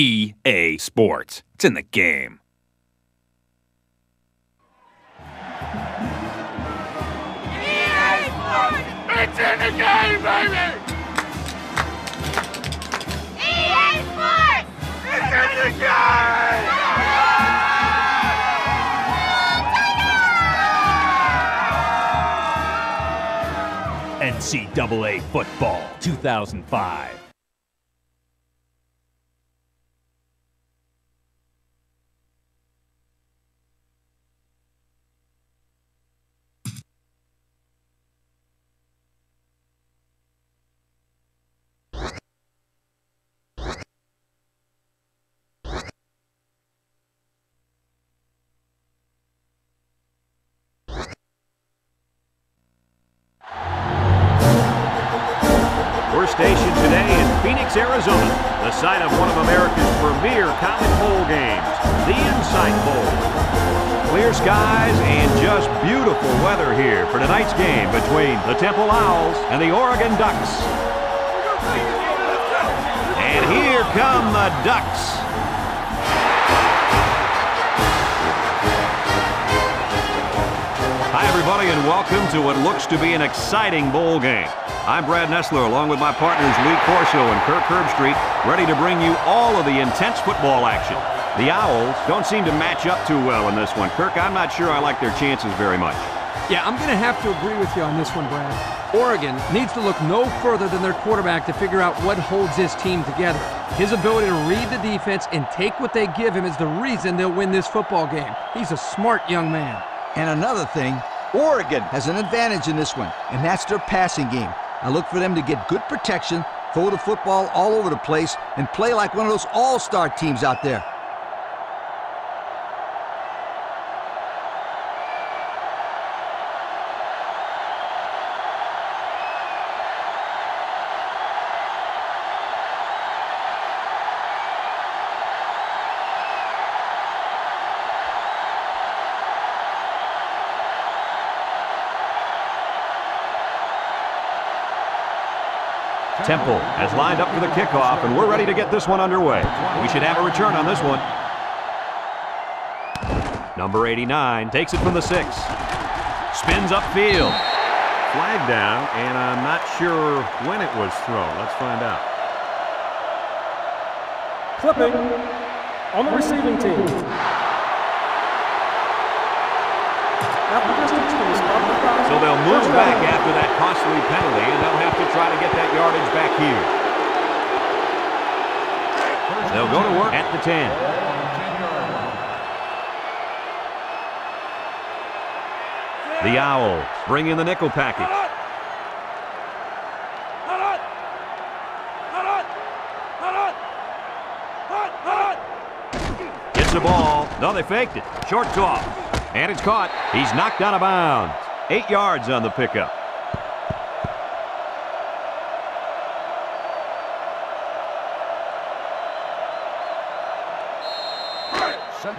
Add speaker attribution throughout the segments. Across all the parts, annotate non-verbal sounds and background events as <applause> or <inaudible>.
Speaker 1: EA Sports. It's in the game.
Speaker 2: EA Sports! It's in the game, baby! EA Sports! It's in the game!
Speaker 1: NCAA Football 2005.
Speaker 3: We're today in Phoenix, Arizona, the site of one of America's premier college bowl games, the Insight Bowl. Clear skies and just beautiful weather here for tonight's game between the Temple Owls and the Oregon Ducks. And here come the Ducks. Hi, everybody, and welcome to what looks to be an exciting bowl game. I'm Brad Nessler, along with my partners Lee Corso and Kirk Herbstreit, ready to bring you all of the intense football action. The Owls don't seem to match up too well in this one. Kirk, I'm not sure I like their chances very much.
Speaker 4: Yeah, I'm going to have to agree with you on this one, Brad. Oregon needs to look no further than their quarterback to figure out what holds this team together. His ability to read the defense and take what they give him is the reason they'll win this football game. He's a smart young man.
Speaker 5: And another thing, Oregon has an advantage in this one, and that's their passing game. I look for them to get good protection, throw the football all over the place, and play like one of those all-star teams out there.
Speaker 3: Temple has lined up for the kickoff, and we're ready to get this one underway. We should have a return on this one. Number 89 takes it from the six. Spins upfield. Flag down, and I'm not sure when it was thrown. Let's find out.
Speaker 6: Clipping on the receiving team. At the distance from the spot of the foul.
Speaker 3: So they'll move back after that costly penalty, and they'll have to try to get that yardage back here. They'll go to work at the 10. The Owl, bring in the nickel package. Gets the ball. No, they faked it. Short toss. And it's caught. He's knocked out of bounds. Eight yards on the pickup.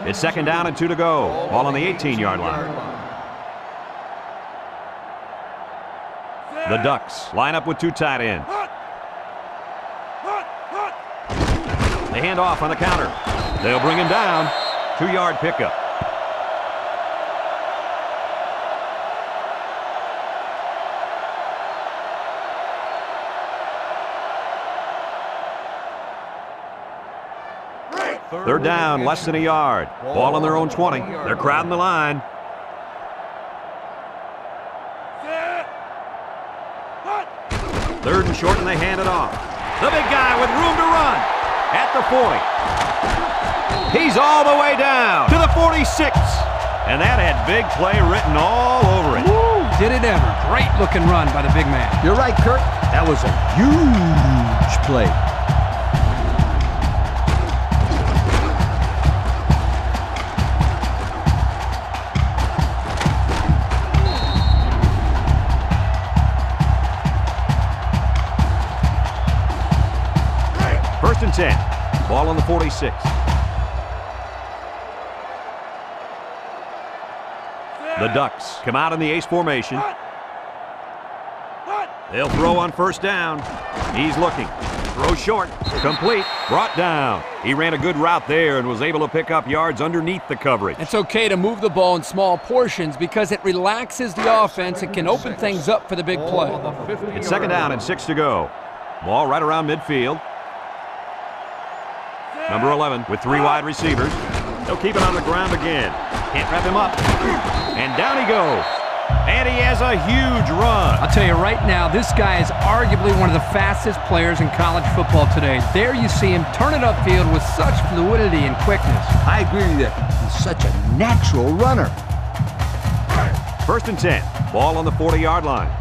Speaker 3: It's second down and two to go. Ball on the 18-yard line. The Ducks line up with two tight ends. They hand off on the counter. They'll bring him down. Two-yard pickup. They're down less than a yard. Ball on their own 20. They're crowding the line. Third and short, and they hand it off. The big guy with room to run at the 40. He's all the way down to the 46. And that had big play written all over it.
Speaker 4: Woo! Did it ever. Great looking run by the big man.
Speaker 5: You're right, Kirk. That was a huge play.
Speaker 3: First 10. Ball on the 46. The Ducks come out in the ace formation. They'll throw on first down. He's looking. Throw short. Complete. Brought down. He ran a good route there and was able to pick up yards underneath the coverage.
Speaker 4: It's okay to move the ball in small portions because it relaxes the offense and can open things up for the big play.
Speaker 3: It's second down and six to go. Ball right around midfield. Number 11 with three wide receivers. He'll keep it on the ground again. Can't wrap him up. And down he goes. And he has a huge run.
Speaker 4: I'll tell you right now, this guy is arguably one of the fastest players in college football today. There you see him turn it upfield with such fluidity and quickness.
Speaker 5: I agree with you. He's such a natural runner.
Speaker 3: First and 10. Ball on the 40-yard line.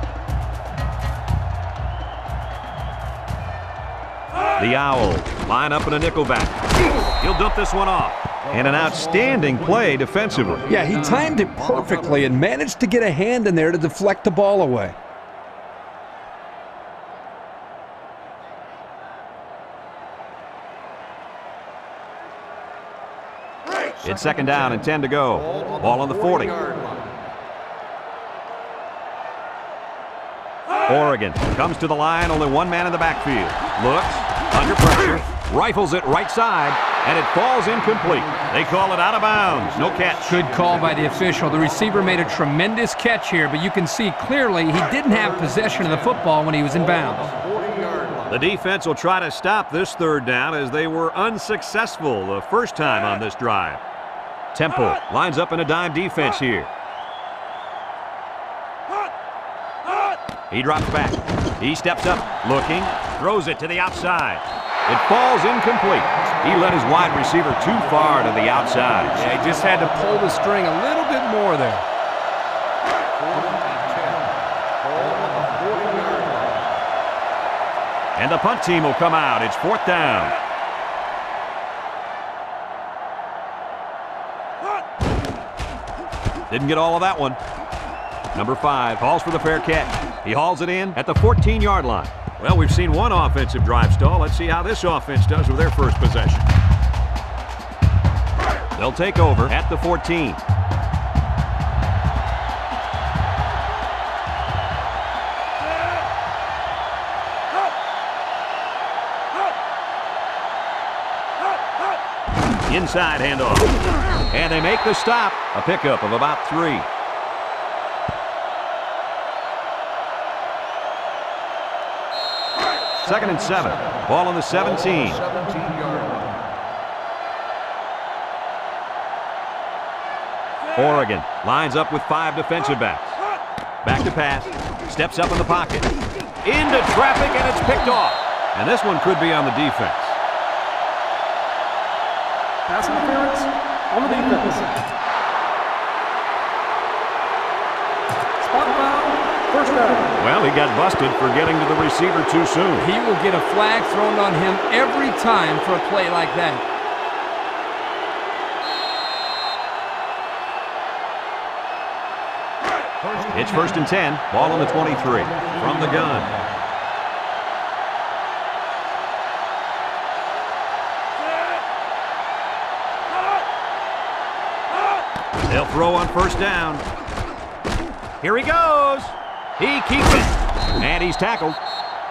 Speaker 3: The Owl, line up in a nickelback. He'll dump this one off. And an outstanding play defensively.
Speaker 4: Yeah, he timed it perfectly and managed to get a hand in there to deflect the ball away.
Speaker 3: It's second down and 10 to go. Ball on the 40. Oregon comes to the line, only one man in the backfield. Looks, under pressure, rifles it right side, and it falls incomplete. They call it out of bounds. No catch.
Speaker 4: Good call by the official. The receiver made a tremendous catch here, but you can see clearly he didn't have possession of the football when he was in bounds.
Speaker 3: The defense will try to stop this third down as they were unsuccessful the first time on this drive. Temple lines up in a dime defense here. He drops back. He steps up, looking, throws it to the outside. It falls incomplete. He led his wide receiver too far to the outside.
Speaker 4: Yeah, he just had to pull the string a little bit more there.
Speaker 3: And the punt team will come out. It's fourth down. Didn't get all of that one. Number five calls for the fair catch. He hauls it in at the 14-yard line. Well, we've seen one offensive drive stall. Let's see how this offense does with their first possession. They'll take over at the 14. Inside handoff. And they make the stop. A pickup of about three. Second and seven. Ball on the 17. Oregon lines up with five defensive backs. Back to pass. Steps up in the pocket. Into traffic, and it's picked off. And this one could be on the defense.
Speaker 6: Pass interference on the defense. Spot foul, first down.
Speaker 3: Well, he got busted for getting to the receiver too soon.
Speaker 4: He will get a flag thrown on him every time for a play like that.
Speaker 3: It's first and 10. Ball on the 23. From the gun. They'll throw on first down. Here he goes. He keeps it. And he's tackled.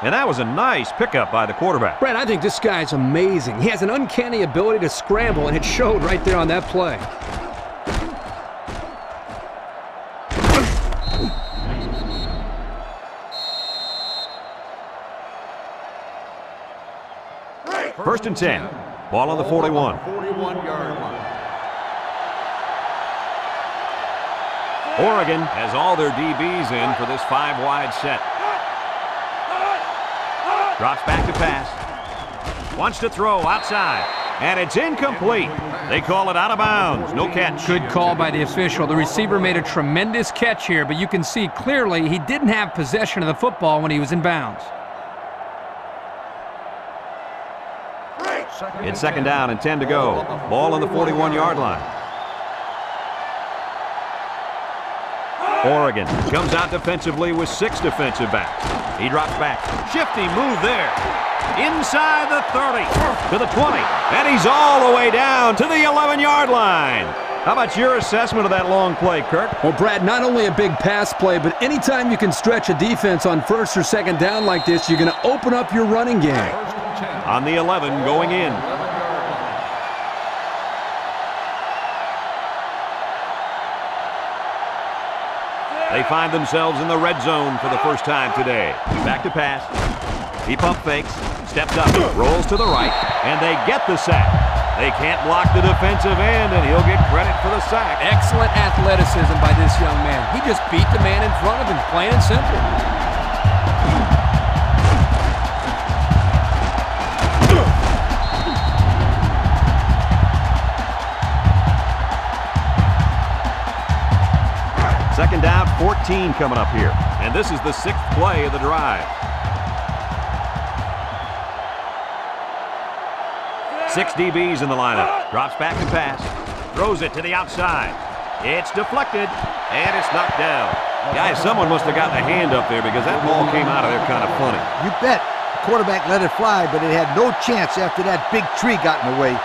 Speaker 3: And that was a nice pickup by the quarterback.
Speaker 4: Brad, I think this guy's amazing. He has an uncanny ability to scramble, and it showed right there on that play.
Speaker 3: First and 10. Ball on the 41. Oregon has all their DBs in for this five-wide set. Drops back to pass. Wants to throw outside. And it's incomplete. They call it out of bounds. No catch.
Speaker 4: Good call by the official. The receiver made a tremendous catch here, but you can see clearly he didn't have possession of the football when he was in bounds.
Speaker 3: It's second down and 10 to go. Ball on the 41-yard line. Oregon comes out defensively with six defensive backs. He drops back. Shifty move there. Inside the 30 to the 20. And he's all the way down to the 11-yard line. How about your assessment of that long play, Kirk?
Speaker 4: Well, Brad, not only a big pass play, but anytime you can stretch a defense on first or second down like this, you're going to open up your running game.
Speaker 3: on the 11 going in. They find themselves in the red zone for the first time today. Back to pass. He pump fakes, steps up, rolls to the right, and they get the sack. They can't block the defensive end, and he'll get credit for the sack.
Speaker 4: Excellent athleticism by this young man. He just beat the man in front of him, plain and simple.
Speaker 3: 13 coming up here. And this is the sixth play of the drive. Six DBs in the lineup. Drops back and pass. Throws it to the outside. It's deflected, and it's knocked down. Guys, someone must have gotten a hand up there because that ball came out of there kind of funny.
Speaker 5: You bet. The quarterback let it fly, but it had no chance after that big tree got in the way.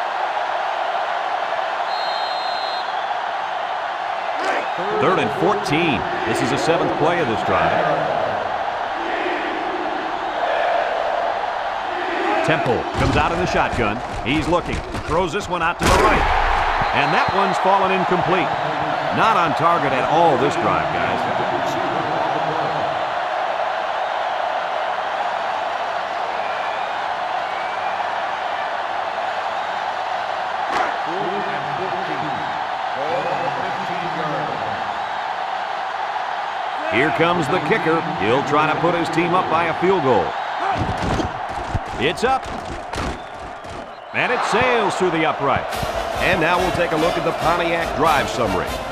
Speaker 3: Third and 14. This is the seventh play of this drive. Temple comes out in the shotgun. He's looking. Throws this one out to the right. And that one's fallen incomplete. Not on target at all this drive, guys. Comes the kicker. He'll try to put his team up by a field goal. It's up. And it sails through the upright. And now we'll take a look at the Pontiac drive summary.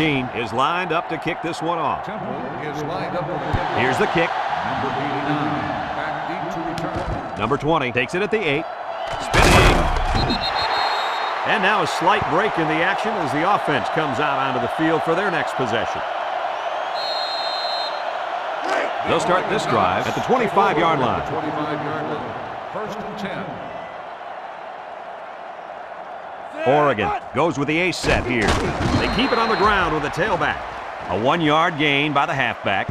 Speaker 3: Number 13 is lined up to kick this one off. Here's the kick.
Speaker 7: number 89. Back deep to return.
Speaker 3: Number 20 takes it at the 8. Spinning. And now a slight break in the action as the offense comes out onto the field for their next possession. They'll start this drive at the 25-yard line.
Speaker 7: 25-yard line. First and 10.
Speaker 3: Oregon goes with the ace set here. They keep it on the ground with a tailback. A one-yard gain by the halfback.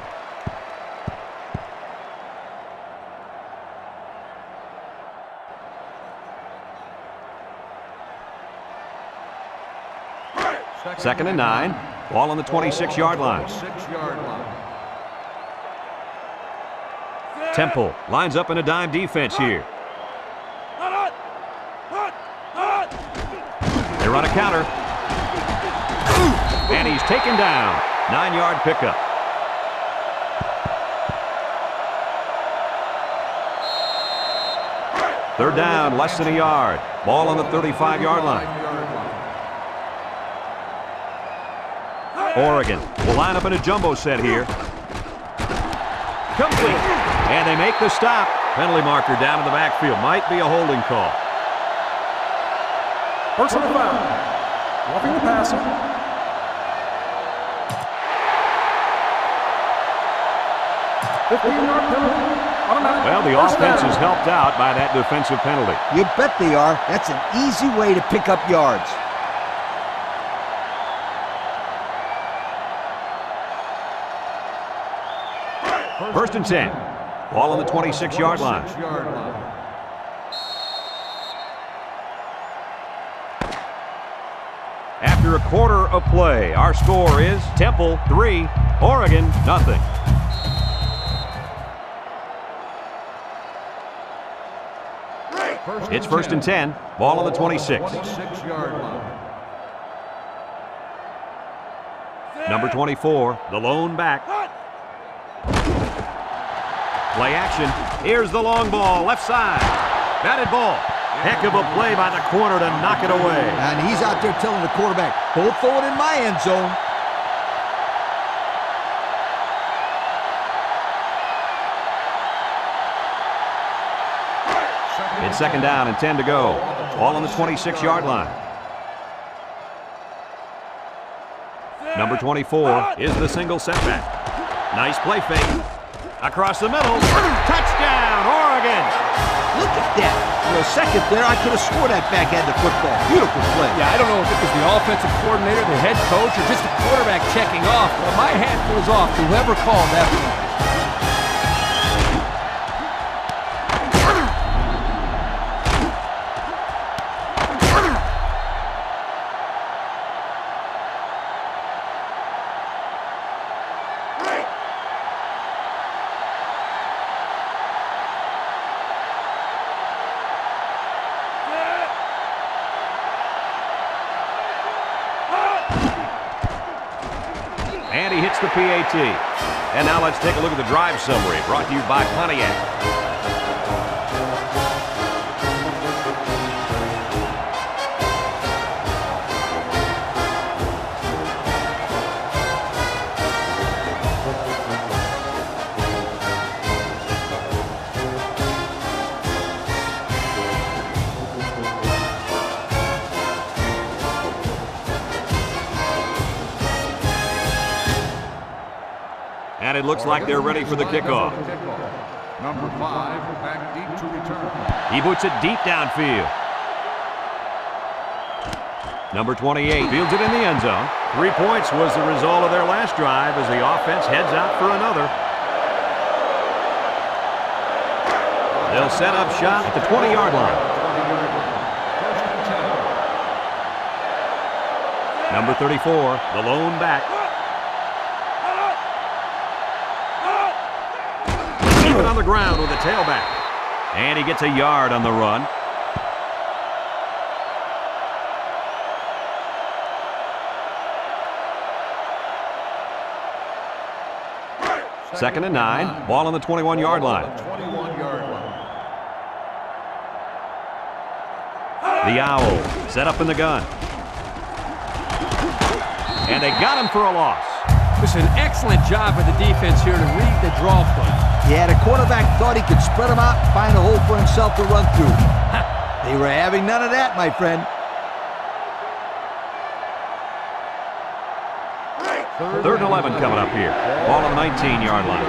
Speaker 3: Second and nine. Ball on the 26-yard line. Temple lines up in a dime defense here. They run a counter. And he's taken down. Nine-yard pickup. Third down, less than a yard. Ball on the 35-yard line. Oregon will line up in a jumbo set here. Complete. And they make the stop. Penalty marker down in the backfield. Might be a holding call.
Speaker 6: Personal foul. Roughing the passer. Fifteen-yard penalty.
Speaker 3: Well, the offense is helped out by that defensive penalty.
Speaker 5: You bet they are. That's an easy way to pick up yards.
Speaker 3: First and 10. Ball on the 26-yard line.
Speaker 7: Six-yard line.
Speaker 3: After a quarter of play, our score is Temple 3, Oregon nothing.
Speaker 7: First
Speaker 3: It's first and 10. Ball on the 26.
Speaker 7: 26-yard line.
Speaker 3: Number 24, the lone back. Play action. Here's the long ball, left side. Batted ball. Heck of a play by the corner to knock it away.
Speaker 5: And he's out there telling the quarterback, don't throw it in my end zone.
Speaker 3: It's second down and 10 to go. All on the 26-yard line. Number 24 is the single setback. Nice play fake. Across the middle. Touchdown, Oregon!
Speaker 5: A second there, I could have scored that back end of football. Beautiful play.
Speaker 4: Yeah, I don't know if it was the offensive coordinator, the head coach, or just the quarterback checking off, but my hat goes off to whoever called that play.
Speaker 3: Brought to you by Pontiac. Looks like they're ready for the kickoff.
Speaker 7: Number five, back deep to return.
Speaker 3: He boots it deep downfield. Number 28 fields it in the end zone. Three points was the result of their last drive as the offense heads out for another. They'll set up shop at the 20-yard line.
Speaker 7: First and 10.
Speaker 3: Number 34, the lone back. On the ground with a tailback. And he gets a yard on the run. Second and nine. Ball on the 21-yard line.
Speaker 7: 21-yard line.
Speaker 3: The Owl set up in the gun. And they got him for a loss.
Speaker 4: This is an excellent job by the defense here to read the draw play.
Speaker 5: Yeah, the quarterback thought he could spread them out and find a hole for himself to run through. <laughs> they were having none of that, my friend.
Speaker 3: Third and 11 coming up here. Ball on the 19-yard line.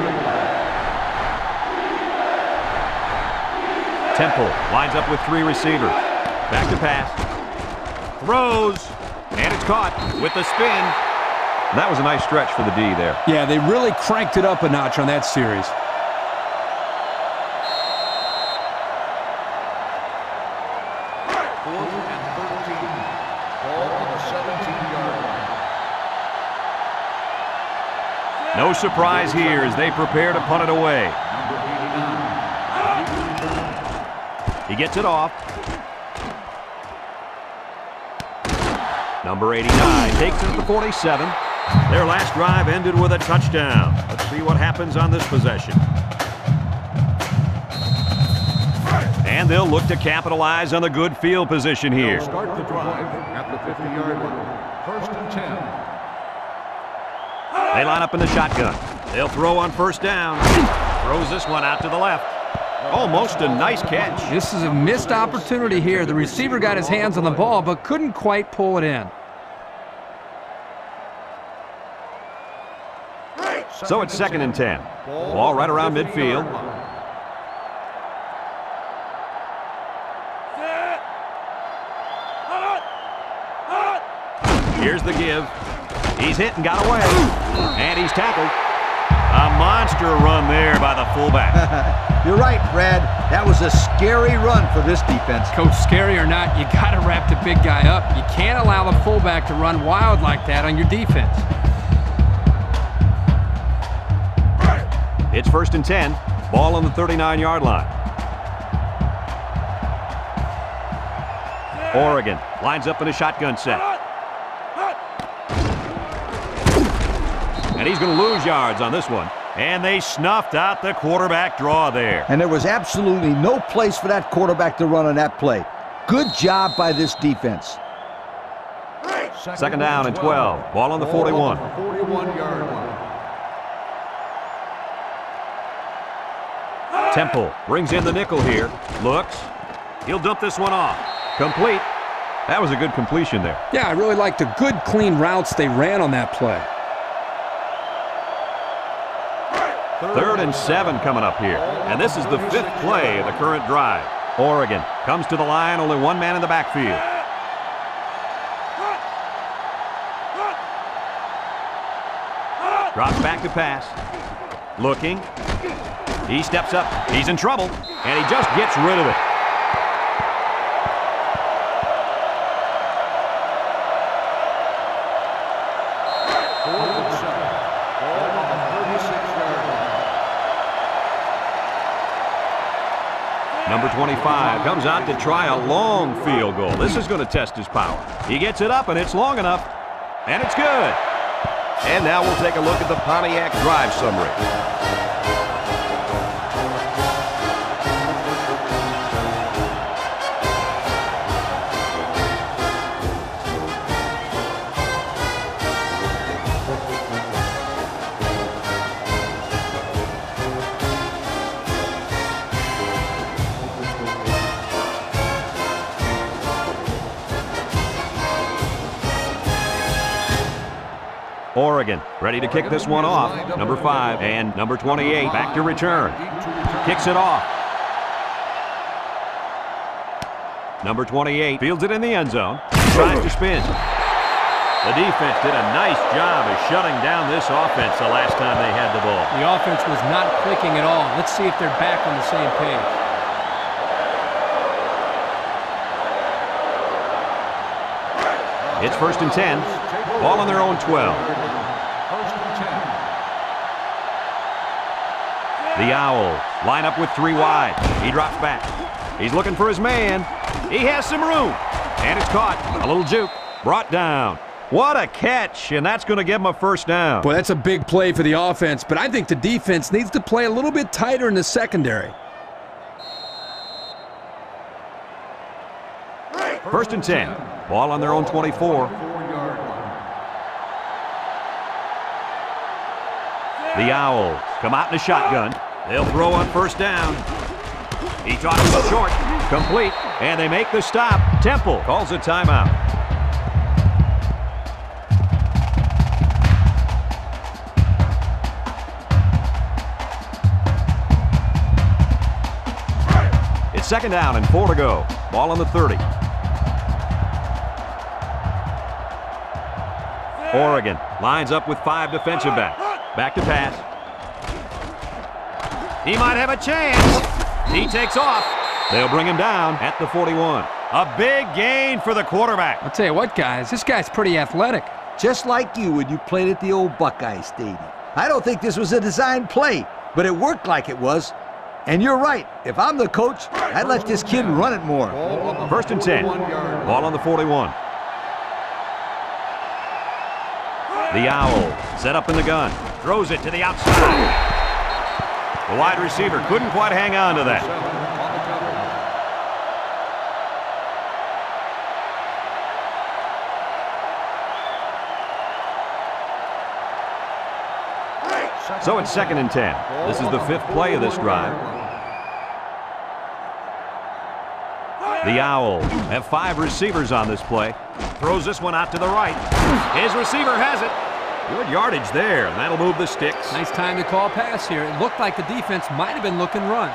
Speaker 3: Temple lines up with three receivers. Back to pass. Throws. And it's caught with the spin. That was a nice stretch for the D there.
Speaker 8: Yeah, they really cranked it up a notch on that series.
Speaker 7: Fourth and 13. Ball on the 17-yard line.
Speaker 3: No surprise here as they prepare to punt it away. He gets it off. Number 89 takes it to the 47. Their last drive ended with a touchdown. Let's see what happens on this possession. And they'll look to capitalize on the good field position here.
Speaker 7: They'll start the drive at the 50-yard line. First and 10.
Speaker 3: They line up in the shotgun. They'll throw on first down. Throws this one out to the left. Almost a nice catch.
Speaker 4: This is a missed opportunity here. The receiver got his hands on the ball, but couldn't quite pull it in.
Speaker 3: So it's second and 10. Ball right around midfield. Here's the give. He's hit and got away. And he's tackled. A monster run there by the fullback. <laughs>
Speaker 5: You're right, Brad. That was a scary run for this defense.
Speaker 4: Coach, scary or not, you got to wrap the big guy up. You can't allow the fullback to run wild like that on your defense.
Speaker 3: It's first and 10. Ball on the 39-yard line. Oregon lines up in a shotgun set. And he's going to lose yards on this one. And they snuffed out the quarterback draw there.
Speaker 5: And there was absolutely no place for that quarterback to run on that play. Good job by this defense.
Speaker 3: Second down and 12. Ball on the 41.
Speaker 7: 41-yard line.
Speaker 3: Temple brings in the nickel here. Looks. He'll dump this one off. Complete. That was a good completion there.
Speaker 7: Yeah, I really liked the good, clean routes they ran on that play.
Speaker 3: Third and seven coming up here. And this is the fifth play of the current drive. Oregon comes to the line, only one man in the backfield. Drops back to pass. Looking. He steps up. He's in trouble. And he just gets rid of it. 25 comes out to try a long field goal. This is going to test his power. He gets it up, and it's long enough, and it's good.
Speaker 9: And now we'll take a look at the Pontiac drive summary.
Speaker 3: Ready to kick this one off. Number five and number 28 back to return. Kicks it off. Number 28 fields it in the end zone. Tries to spin. The defense did a nice job of shutting down this offense the last time they had the ball.
Speaker 4: The offense was not clicking at all. Let's see if they're back on the same page.
Speaker 3: It's first and 10. Ball on their own 12. The Owl, line up with three wide. He drops back. He's looking for his man. He has some room. And it's caught. A little juke. Brought down. What a catch, and that's going to give him a first down.
Speaker 7: Boy, that's a big play for the offense, but I think the defense needs to play a little bit tighter in the secondary.
Speaker 3: First and 10. Ball on their own 24. The Owl come out in a shotgun. They'll throw on first down. He tosses it short. Complete. And they make the stop. Temple calls a timeout. It's second down and four to go. Ball on the 30. Oregon lines up with five defensive backs. Back to pass. He might have a chance. He takes off. They'll bring him down at the 41. A big gain for the quarterback.
Speaker 4: I'll tell you what, guys, this guy's pretty athletic.
Speaker 5: Just like you when you played at the old Buckeye Stadium. I don't think this was a designed play, but it worked like it was. And you're right. If I'm the coach, I'd let this kid run it more.
Speaker 3: First and 10. Ball on the 41. The Owl set up in the gun. Throws it to the outside. The wide receiver couldn't quite hang on to that. So it's second and 10. This is the fifth play of this drive. The Owls have five receivers on this play. Throws this one out to the right. His receiver has it. Good yardage there, and that'll move the sticks.
Speaker 4: Nice time to call pass here. It looked like the defense might have been looking run.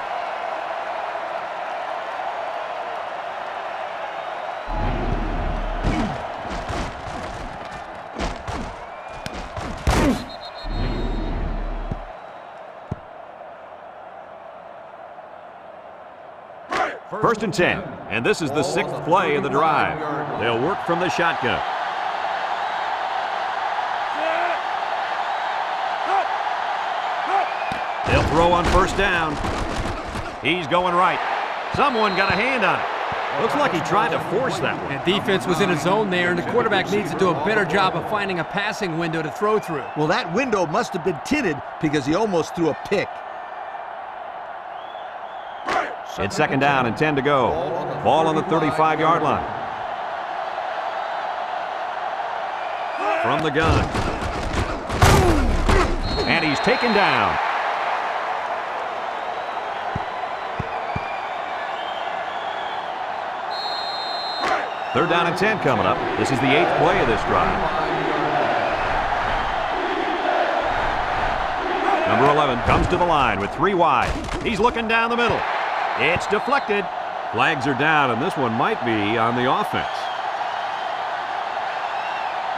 Speaker 3: First and 10, and this is the sixth play of the drive. They'll work from the shotgun. They'll throw on first down. He's going right. Someone got a hand on it. Looks like he tried to force that one.
Speaker 4: And defense was in a zone there, and the quarterback needs to do a better job of finding a passing window to throw through.
Speaker 5: Well, that window must have been tinted because he almost threw a pick.
Speaker 3: It's second down and 10 to go. Ball on the 35-yard line. From the gun. And he's taken down. Third down and 10 coming up. This is the eighth play of this drive. Number 11 comes to the line with three wide. He's looking down the middle. It's deflected. Flags are down, and this one might be on the offense.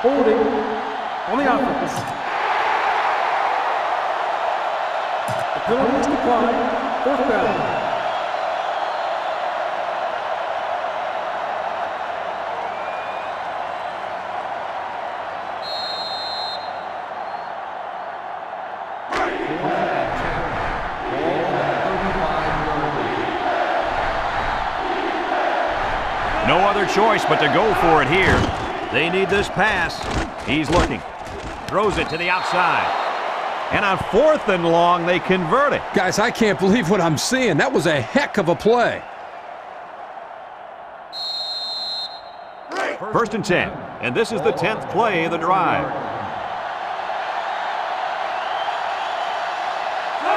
Speaker 6: Holding on the offense. The penalty is declined. Fourth down.
Speaker 3: No other choice but to go for it here. They need this pass. He's looking. Throws it to the outside. And on fourth and long, they convert it.
Speaker 10: Guys, I can't believe what I'm seeing. That was a heck of a play.
Speaker 3: First and 10. And this is the 10th play of the drive.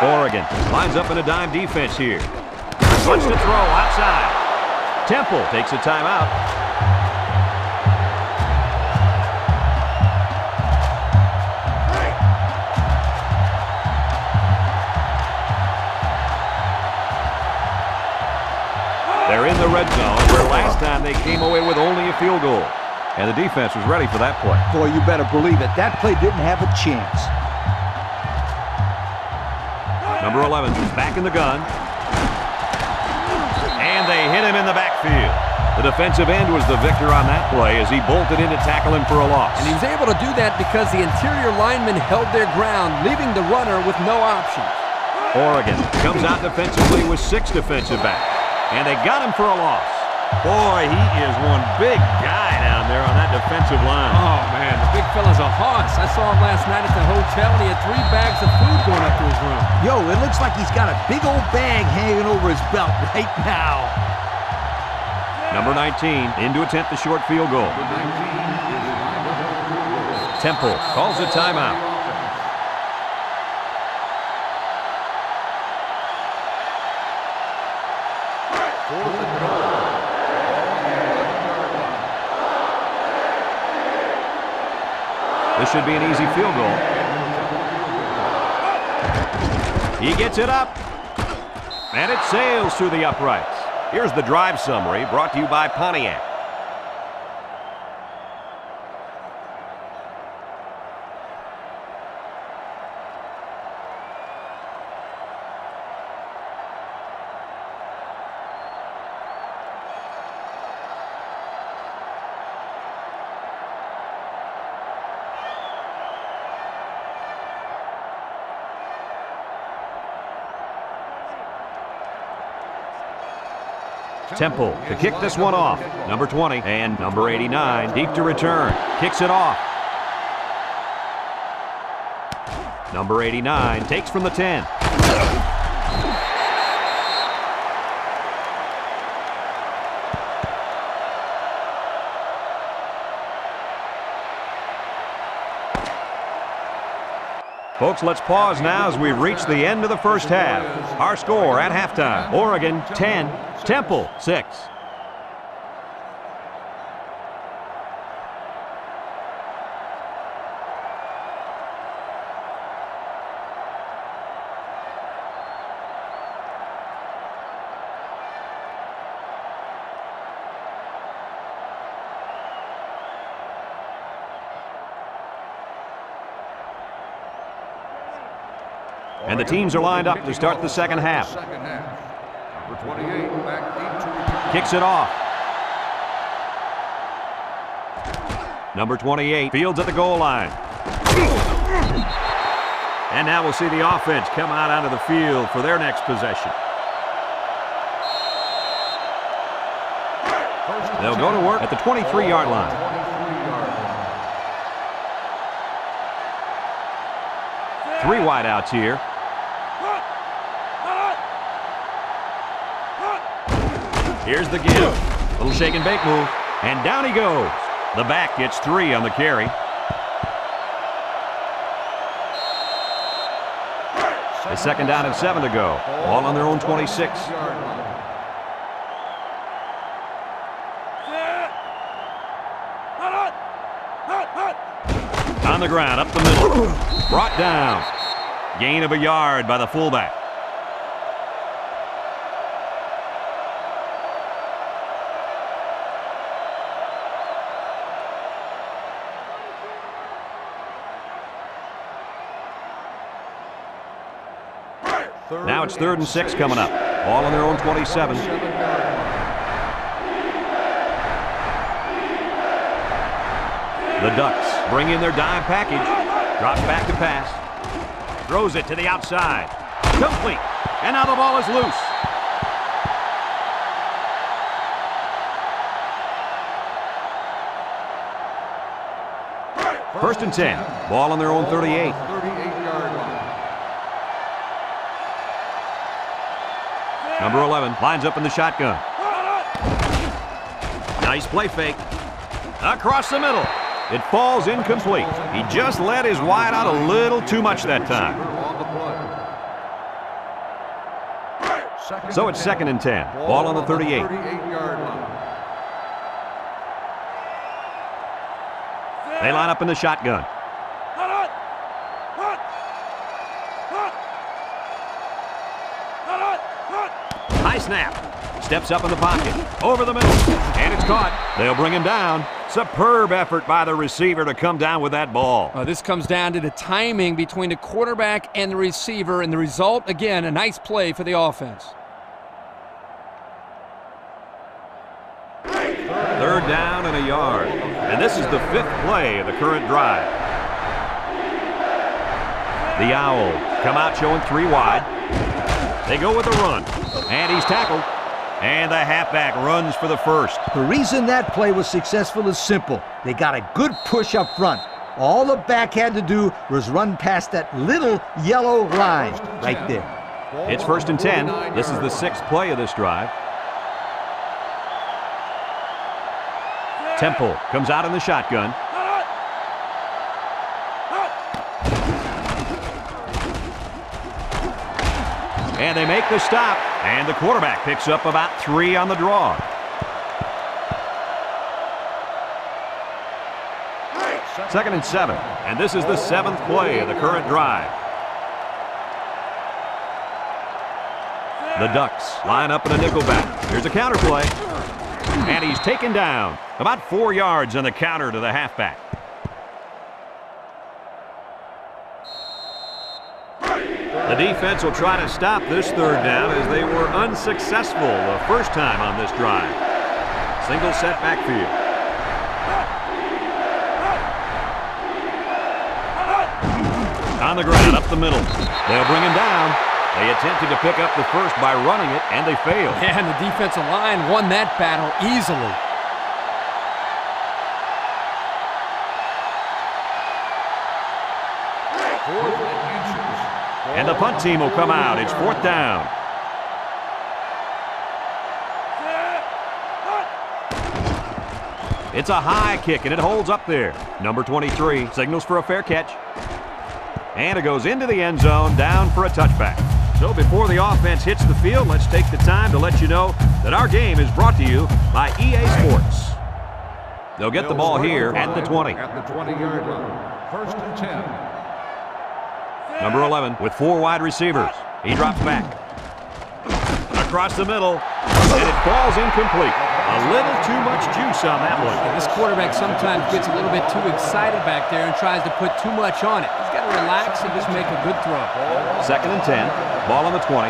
Speaker 3: Oregon lines up in a dime defense here. To throw outside. Temple takes a timeout. They're in the red zone where last time they came away with only a field goal. And the defense was ready for that play.
Speaker 5: Boy, you better believe it. That play didn't have a chance.
Speaker 3: Number 11 is back in the gun. And they hit him in the backfield. The defensive end was the victor on that play as he bolted in to tackle him for a loss.
Speaker 4: And he was able to do that because the interior linemen held their ground, leaving the runner with no options.
Speaker 3: Oregon comes out defensively with six defensive backs. And they got him for a loss. Boy, he is one big guy down there on that defensive line.
Speaker 4: Oh, man, the big fella's a hoss. I saw him last night at the hotel, and he had three bags of food going up to his room.
Speaker 5: Yo, it looks like he's got a big old bag hanging over his belt right now.
Speaker 3: Number 19 in to attempt the short field goal. Temple calls a timeout. Should be an easy field goal. He gets it up. And it sails through the uprights. Here's the drive summary brought to you by Pontiac. Temple to kick this one off. Number 20 and number 89 deep to return. Kicks it off. Number 89 takes from the 10. Folks, let's pause now as we've reached the end of the first half. Our score at halftime, Oregon 10, Temple 6. And the teams are lined up to start the second half. Kicks it off. Number 28 fields at the goal line. And now we'll see the offense come out onto the field for their next possession. They'll go to work at the 23-yard line. Three wideouts here. Here's the give. Little shake and bake move. And down he goes. The back gets three on the carry. A second down and seven to go. All on their own 26. On the ground, up the middle. Brought down. Gain of a yard by the fullback. Now it's third and six coming up. All on their own 27. The Ducks bring in their dime package. Drops back to pass. Throws it to the outside. Complete. And now the ball is loose. First and 10. Ball on their own 38. Number 11 lines up in the shotgun. Nice play fake. Across the middle. It falls incomplete. He just let his wide out a little too much that time. So it's second and 10. Ball on the 38.
Speaker 11: 38-yard line.
Speaker 3: They line up in the shotgun. High snap. Steps up in the pocket. Over the middle. And it's caught. They'll bring him down. Superb effort by the receiver to come down with that ball.
Speaker 4: Uh, this comes down to the timing between the quarterback and the receiver, and the result, again, a nice play for the offense.
Speaker 3: Third down and a yard. And this is the fifth play of the current drive. The Owls come out showing three wide. They go with a run. And he's tackled. And the halfback runs for the first.
Speaker 5: The reason that play was successful is simple. They got a good push up front. All the back had to do was run past that little yellow line right there.
Speaker 3: It's first and 10. This is the sixth play of this drive. Temple comes out in the shotgun. And they make the stop. And the quarterback picks up about three on the draw. Second and seven. And this is the seventh play of the current drive. The Ducks line up in a nickelback. Here's a counter play. And he's taken down. About four yards on the counter to the halfback. Defense will try to stop this third down as they were unsuccessful the first time on this drive. Single set backfield. On the ground, up the middle. They'll bring him down. They attempted to pick up the first by running it, and they failed. <laughs>
Speaker 4: And the defensive line won that battle easily.
Speaker 11: And
Speaker 3: the punt team will come out. It's fourth down. It's a high kick, and it holds up there. Number 23 signals for a fair catch. And it goes into the end zone, down for a touchback. So before the offense hits the field, let's take the time to let you know that our game is brought to you by EA Sports. They'll get the ball here at the 20.
Speaker 11: At the 20-yard line. First and 10.
Speaker 3: Number 11 with four wide receivers. He drops back. Across the middle. And it falls incomplete. A little too much juice on that one.
Speaker 4: This quarterback sometimes gets a little bit too excited back there and tries to put too much on it. He's got to relax and just make a good throw.
Speaker 3: Second and 10. Ball on the 20.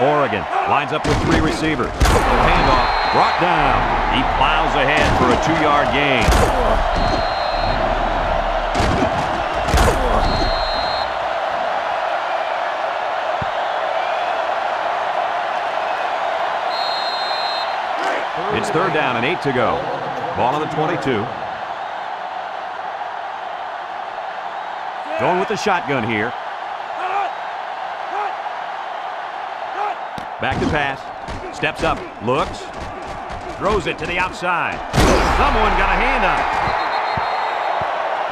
Speaker 3: Oregon lines up with three receivers. The handoff brought down. He plows ahead for a two-yard gain. It's third down and eight to go. Ball on the 22. Going with the shotgun here. Back to pass. Steps up. Looks. Throws it to the outside. Someone got a hand on it.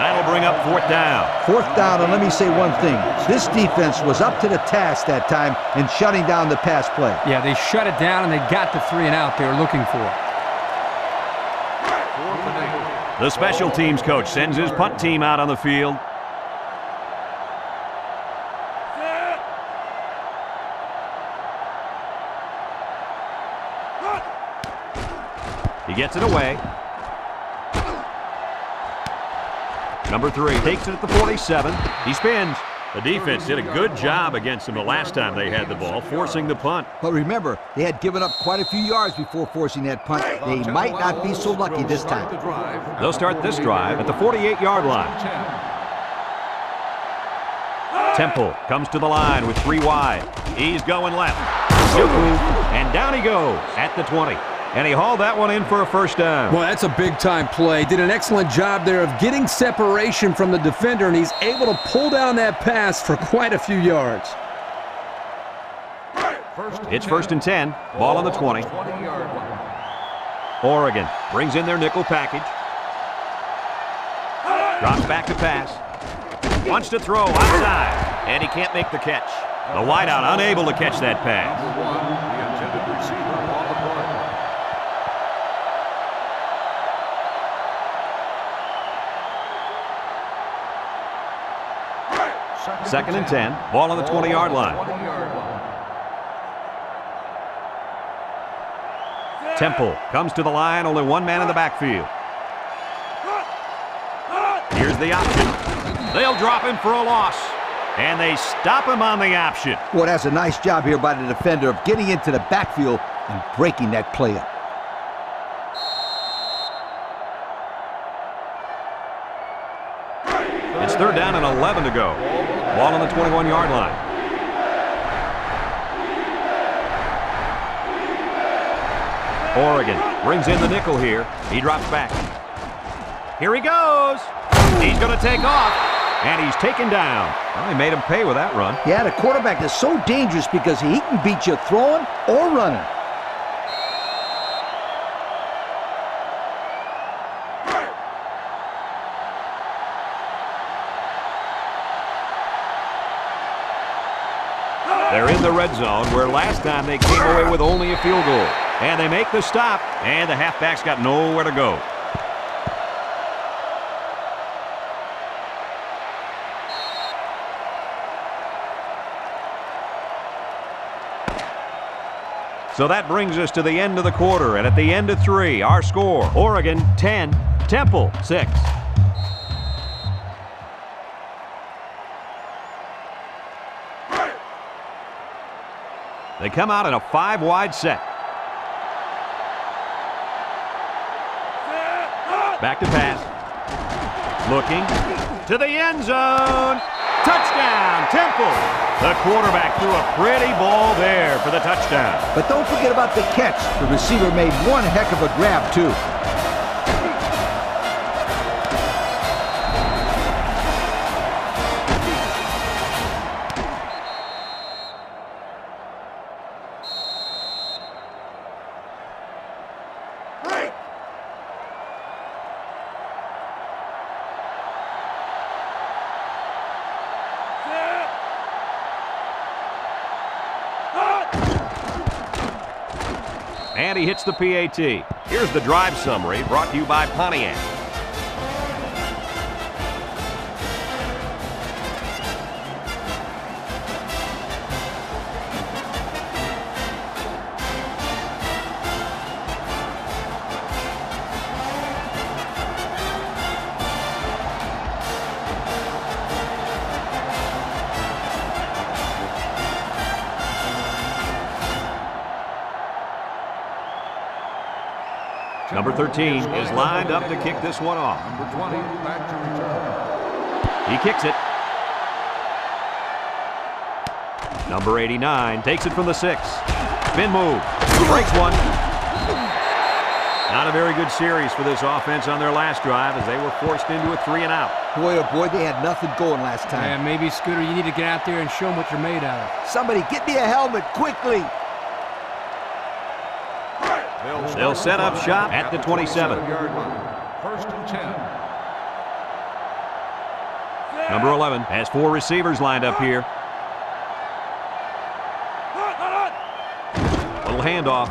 Speaker 3: That'll bring up fourth down.
Speaker 5: Fourth down, and let me say one thing. This defense was up to the task that time in shutting down the pass play.
Speaker 4: Yeah, they shut it down and they got the three and out they were looking for.
Speaker 3: The special teams coach sends his punt team out on the field. He gets it away. Number three takes it at the 47. He spins. The defense did a good job against him the last time they had the ball, forcing the punt.
Speaker 5: But remember, they had given up quite a few yards before forcing that punt. They might not be so lucky this time.
Speaker 3: They'll start this drive at the 48-yard line. Temple comes to the line with three wide. He's going left. And down he goes at the 20. And he hauled that one in for a first down.
Speaker 10: Well, that's a big-time play. Did an excellent job there of getting separation from the defender, and he's able to pull down that pass for quite a few yards.
Speaker 3: It's first and 10. Ball on the 20. Oregon brings in their nickel package. Drops back to pass. Wants to throw outside, and he can't make the catch. The wideout unable to catch that pass. Second and 10. Ball on the 20-yard line. Temple comes to the line, only one man in the backfield. Here's the option. They'll drop him for a loss. And they stop him on the option.
Speaker 5: Well, that's a nice job here by the defender of getting into the backfield and breaking that play up.
Speaker 3: It's third down and 11 to go. Ball on the 21-yard line. Oregon brings in the nickel here. He drops back. Here he goes. He's going to take off, and he's taken down. Well, he made him pay with that run.
Speaker 5: Yeah, the quarterback is so dangerous because he can beat you throwing or running.
Speaker 3: The red zone where last time they came away with only a field goal. And they make the stop, and the halfback's got nowhere to go. So that brings us to the end of the quarter, and at the end of three, our score, Oregon 10, Temple 6. They come out in a five-wide set. Back to pass. Looking to the end zone. Touchdown, Temple. The quarterback threw a pretty ball there for the touchdown.
Speaker 5: But don't forget about the catch. The receiver made one heck of a grab, too.
Speaker 3: Hits the PAT. Here's the drive summary brought to you by Pontiac. Number 13 is lined up to kick this one off.
Speaker 11: Number 20, back to return.
Speaker 3: He kicks it. Number 89 takes it from the six. Spin move. Breaks one. Not a very good series for this offense on their last drive as they were forced into a three and out.
Speaker 5: Boy, oh boy, they had nothing going last time.
Speaker 4: Yeah, maybe, Scooter, you need to get out there and show them what you're made out of.
Speaker 5: Somebody get me a helmet, quickly.
Speaker 3: They'll set up shop at the 27.
Speaker 11: First and 10.
Speaker 3: Number 11 has four receivers lined up here. Little handoff.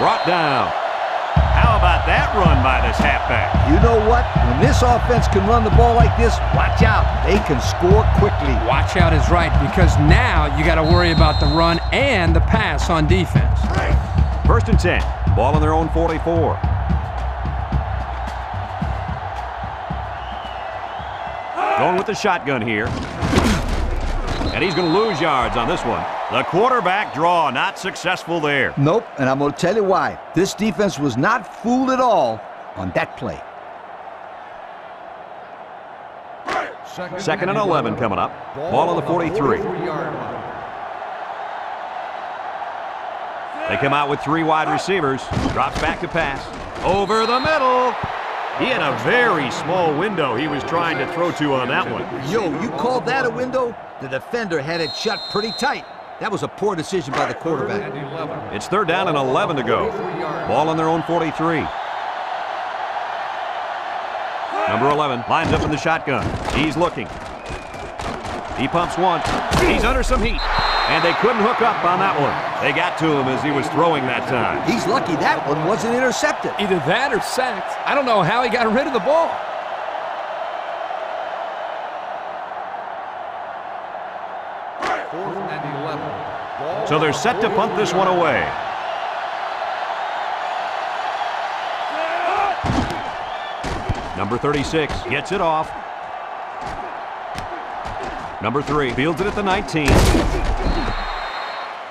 Speaker 3: Brought down. How about that run by this halfback?
Speaker 5: You know what? When this offense can run the ball like this, watch out. They can score quickly.
Speaker 4: Watch out is right because now you got to worry about the run and the pass on defense.
Speaker 3: First and 10. Ball on their own 44. Going with the shotgun here. And he's going to lose yards on this one. The quarterback draw not successful there.
Speaker 5: Nope, and I'm going to tell you why. This defense was not fooled at all on that play.
Speaker 3: Second and 11 coming up. Ball on the 43. They come out with three wide receivers. Drops back to pass. Over the middle. He had a very small window he was trying to throw to on that one.
Speaker 5: Yo, you called that a window? The defender had it shut pretty tight. That was a poor decision by the quarterback.
Speaker 3: It's third down and 11 to go. Ball on their own 43. Number 11 lines up in the shotgun. He's looking. He pumps one. He's under some heat. And they couldn't hook up on that one. They got to him as he was throwing that time.
Speaker 5: He's lucky that one wasn't intercepted.
Speaker 4: Either that or sacked. I don't know how he got rid of the ball.
Speaker 3: So they're set to punt this one away. Number 36 gets it off. Number three fields it at the 19.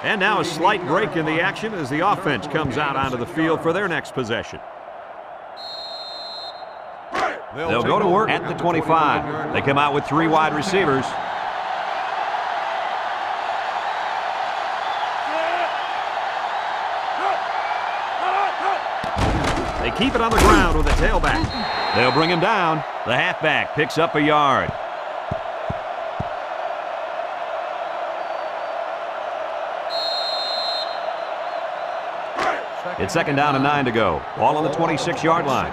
Speaker 3: And now a slight break in the action as the offense comes out onto the field for their next possession. They'll go to work at the 25. They come out with three wide receivers. They keep it on the ground with a tailback. They'll bring him down. The halfback picks up a yard. It's second down and nine to go. Ball on the 26-yard line.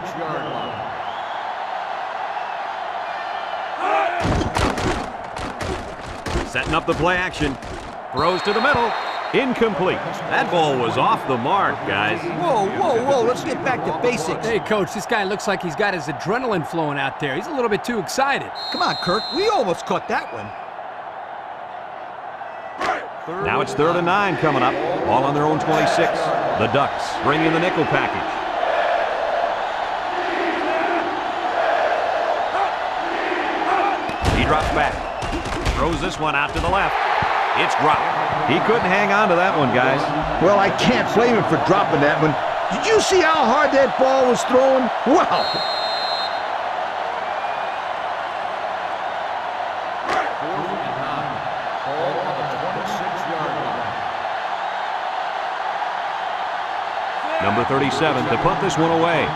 Speaker 3: Setting up the play action. Throws to the middle. Incomplete. That ball was off the mark, guys.
Speaker 5: Whoa, whoa, whoa. Let's get back to basics.
Speaker 4: Hey, Coach, this guy looks like he's got his adrenaline flowing out there. He's a little bit too excited.
Speaker 5: Come on, Kirk. We almost caught that one.
Speaker 3: Now it's third and nine coming up. Ball on their own 26. The Ducks bring in the nickel package. He drops back. Throws this one out to the left. It's dropped. He couldn't hang on to that one, guys.
Speaker 5: Well, I can't blame him for dropping that one. Did you see how hard that ball was thrown? Wow.
Speaker 3: Number 37 to punt this one away.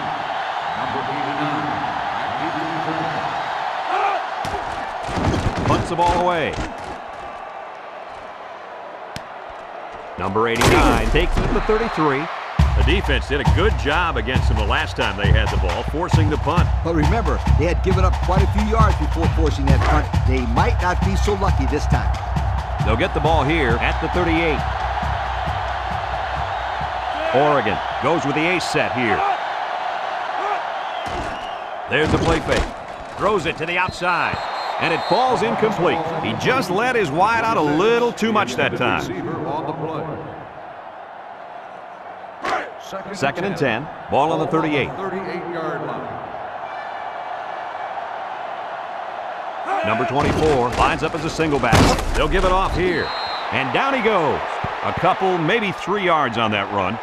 Speaker 3: Punts the ball away. Number 89 takes it to the 33. The defense did a good job against them the last time they had the ball, forcing the punt.
Speaker 5: But remember, they had given up quite a few yards before forcing that punt. They might not be so lucky this time.
Speaker 3: They'll get the ball here at the 38. Oregon goes with the ace set here. There's the play fake. Throws it to the outside. And it falls incomplete. He just let his wide out a little too much that time. Second and 10. Ball on the 38.
Speaker 11: 38-yard line.
Speaker 3: Number 24 lines up as a single back. They'll give it off here. And down he goes. A couple, maybe three yards on that run.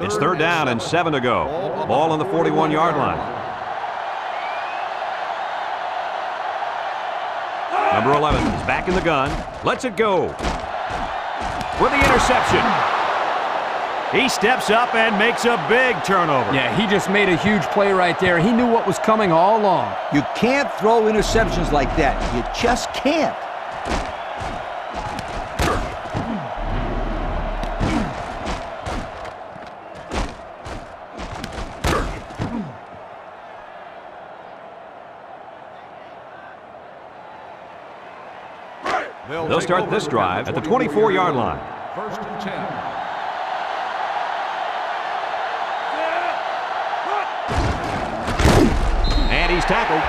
Speaker 3: It's third down and seven to go. Ball on the 41-yard line. Number 11 is back in the gun. Lets it go. With the interception. He steps up and makes a big turnover.
Speaker 4: Yeah, he just made a huge play right there. He knew what was coming all along.
Speaker 5: You can't throw interceptions like that. You just can't.
Speaker 3: start this drive at the 24-yard line.
Speaker 11: First and 10.
Speaker 3: And he's tackled.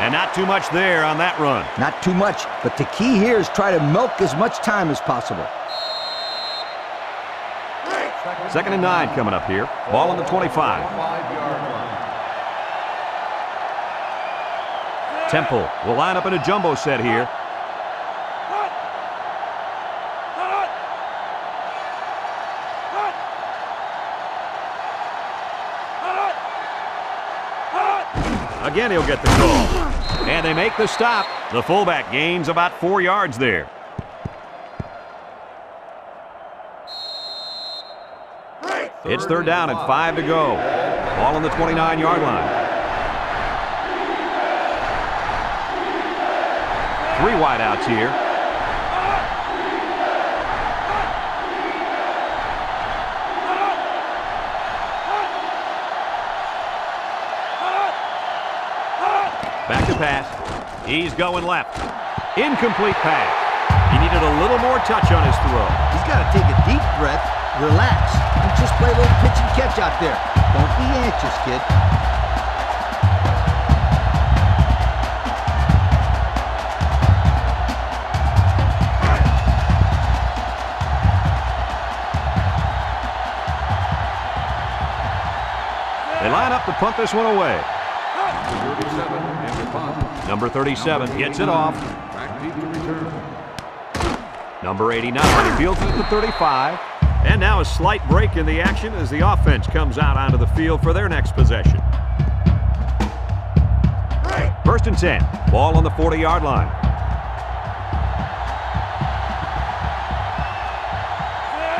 Speaker 3: And not too much there on that run.
Speaker 5: Not too much, but the key here is try to milk as much time as possible.
Speaker 3: Second and nine coming up here. Ball on the 25. Temple will line up in a jumbo set here. Again, he'll get the call. And they make the stop. The fullback gains about four yards there. It's third down and five to go. Ball on the 29-yard line. Three wideouts here. Pass. He's going left. Incomplete pass. He needed a little more touch on his throw.
Speaker 5: He's got to take a deep breath, relax, and just play a little pitch and catch out there. Don't be anxious, kid.
Speaker 3: They line up to punt this one away.
Speaker 11: 37 and your punt.
Speaker 3: Number 37 gets it off.
Speaker 11: Back deep to return.
Speaker 3: Number 89, he fields it at the 35. And now a slight break in the action as the offense comes out onto the field for their next possession. First and 10. Ball on the 40-yard line.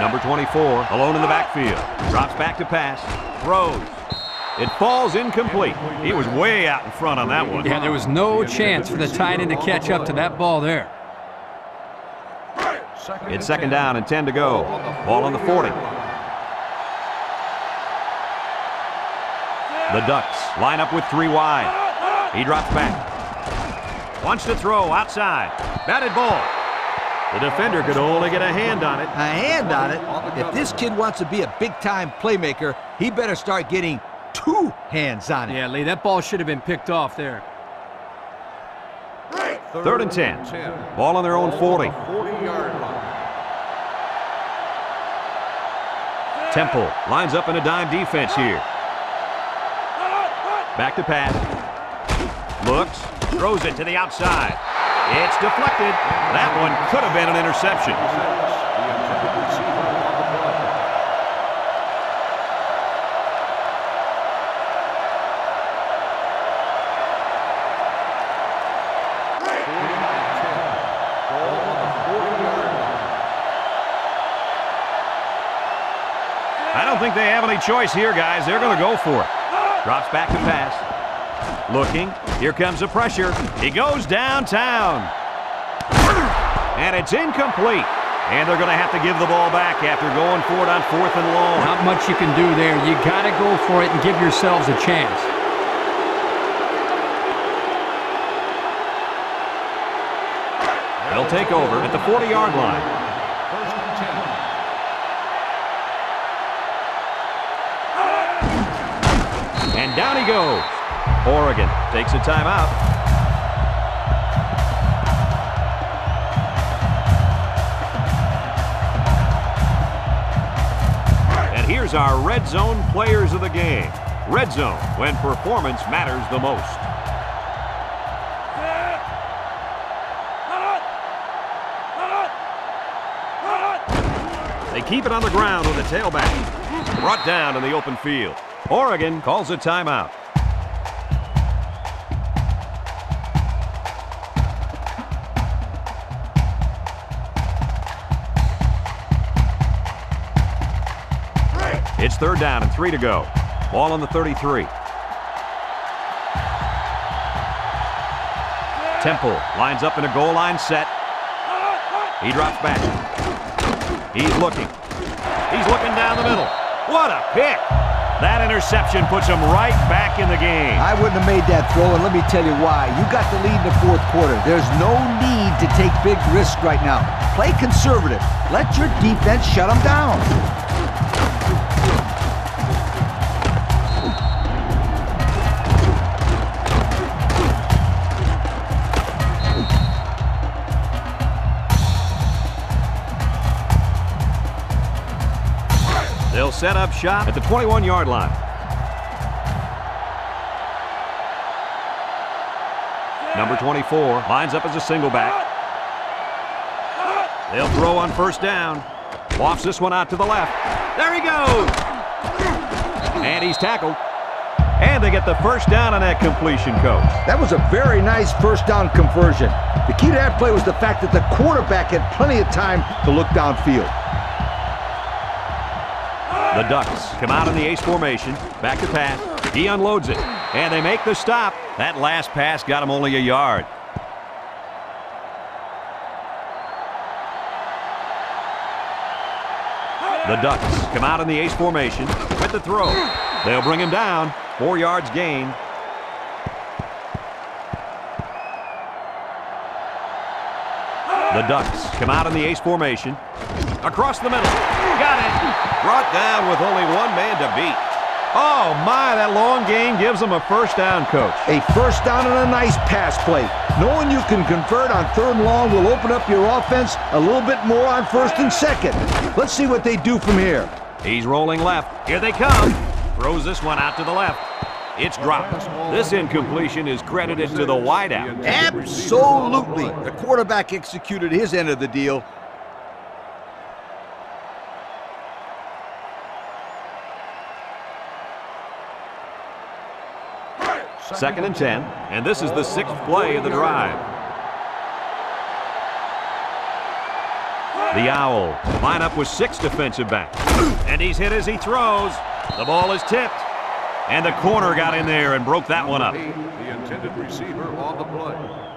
Speaker 3: Number 24, alone in the backfield. Drops back to pass. Throws. It falls incomplete. He was way out in front on that one.
Speaker 4: Yeah, there was no chance for the tight end to catch up to that ball there.
Speaker 11: Second
Speaker 3: It's second down and 10 to go. Ball on the 40. The Ducks line up with three wide. He drops back. Wants to throw outside. Batted ball. The defender could only get a hand on it.
Speaker 5: A hand on it. If this kid wants to be a big-time playmaker, he better start getting two hands on it.
Speaker 4: Yeah, Lee, that ball should have been picked off there.
Speaker 3: Third and 10. Ball on their own 40.
Speaker 11: 40-yard line.
Speaker 3: Temple lines up in a dime defense here. Back to pass. Looks, throws it to the outside. It's deflected. That one could have been an interception. Think they have any choice here, guys. They're going to go for it. Drops back to pass. Looking. Here comes the pressure. He goes downtown. And it's incomplete. And they're going to have to give the ball back after going for it on fourth and long.
Speaker 4: Not much you can do there. You got to go for it and give yourselves a chance.
Speaker 3: They'll take over at the 40-yard line. Oregon takes a timeout. And here's our red zone players of the game. Red zone, when performance matters the most. They keep it on the ground with the tailback. Brought down in the open field. Oregon calls a timeout. It's third down and three to go. Ball on the 33. Temple lines up in a goal line set. He drops back. He's looking. He's looking down the middle. What a pick! That interception puts him right back in the game.
Speaker 5: I wouldn't have made that throw, and let me tell you why. You got the lead in the fourth quarter. There's no need to take big risks right now. Play conservative. Let your defense shut them down.
Speaker 3: Set up shot at the 21-yard line. Number 24 lines up as a single back. They'll throw on first down. Wafts this one out to the left. There he goes! And he's tackled. And they get the first down on that completion, Coach.
Speaker 5: That was a very nice first down conversion. The key to that play was the fact that the quarterback had plenty of time to look downfield.
Speaker 3: The Ducks come out in the ace formation. Back to pass. He unloads it. And they make the stop. That last pass got him only a yard. The Ducks come out in the ace formation with the throw. They'll bring him down. Four yards gained. The Ducks come out in the ace formation. Across the middle. Got it. Brought down with only one man to beat. Oh, my, that long game gives them a first down, Coach.
Speaker 5: A first down and a nice pass play. Knowing you can convert on third and long will open up your offense a little bit more on first and second. Let's see what they do from here.
Speaker 3: He's rolling left. Here they come. Throws this one out to the left. It's dropped. This incompletion is credited to the wideout.
Speaker 5: Absolutely. The quarterback executed his end of the deal.
Speaker 3: Second and 10, and this is the sixth play of the drive. The Owl line up with six defensive backs. And he's hit as he throws. The ball is tipped. And the corner got in there and broke that one up.
Speaker 11: The intended receiver on the play.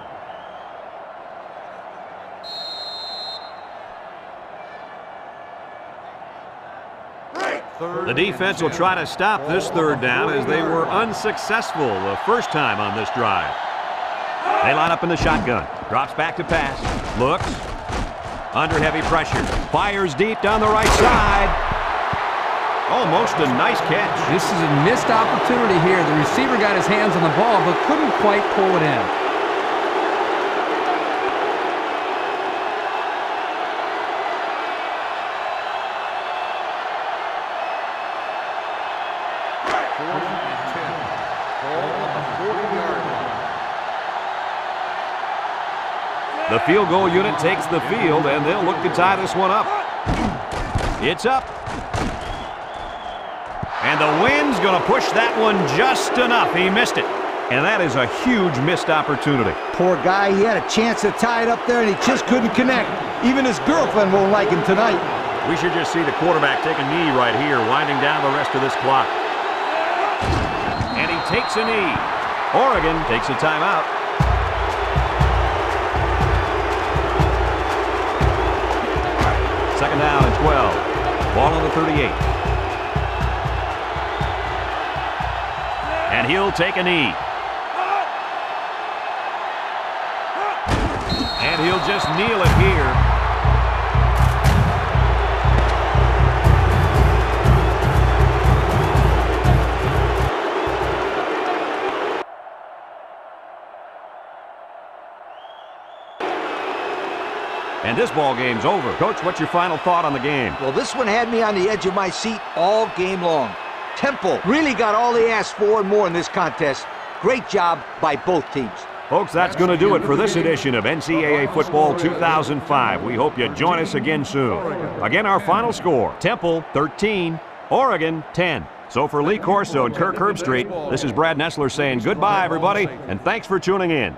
Speaker 3: The defense will try to stop this third down as they were unsuccessful the first time on this drive. They line up in the shotgun. Drops back to pass. Looks. Under heavy pressure. Fires deep down the right side. Almost a nice catch.
Speaker 4: This is a missed opportunity here. The receiver got his hands on the ball but couldn't quite pull it in.
Speaker 3: The field goal unit takes the field, and they'll look to tie this one up. It's up. And the wind's going to push that one just enough. He missed it. And that is a huge missed opportunity.
Speaker 5: Poor guy, he had a chance to tie it up there, and he just couldn't connect. Even his girlfriend won't like him tonight.
Speaker 3: We should just see the quarterback take a knee right here, winding down the rest of this clock. And he takes a knee. Oregon takes a timeout. Second down and 12. Ball on the 38. And he'll take a knee. And he'll just kneel it here. And this ball game's over. Coach, what's your final thought on the game?
Speaker 5: Well, this one had me on the edge of my seat all game long. Temple really got all they asked for and more in this contest. Great job by both teams.
Speaker 3: Folks, that's going to do it for this edition of NCAA Football 2005. We hope you join us again soon. Again, our final score, Temple 13, Oregon 10. So for Lee Corso and Kirk Herbstreit, this is Brad Nessler saying goodbye, everybody, and thanks for tuning in.